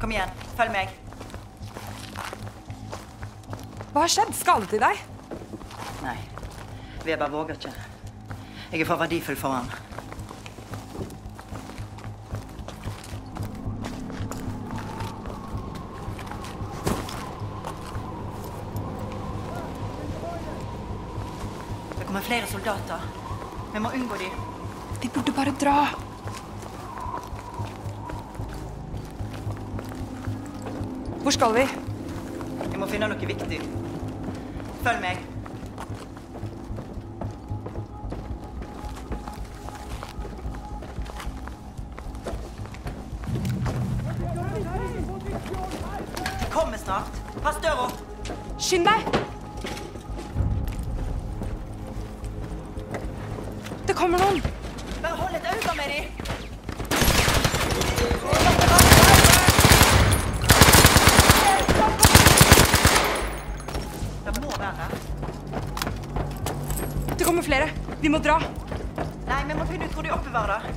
Kom igjen, følg meg. Hva har skjedd? Skadet de deg? Nei, Weber våger ikke. Jeg er for verdifull for ham. Det kommer flere soldater. Vi må unngå dem. De burde bare dra. Hvor skal vi? Jeg må finne noe viktig. Følg meg. De kommer snart. Pass døra. Skynd deg! Det kommer noen. Det kommer flere. Vi må dra. Nei, vi må finne ut hvor de oppbevarer.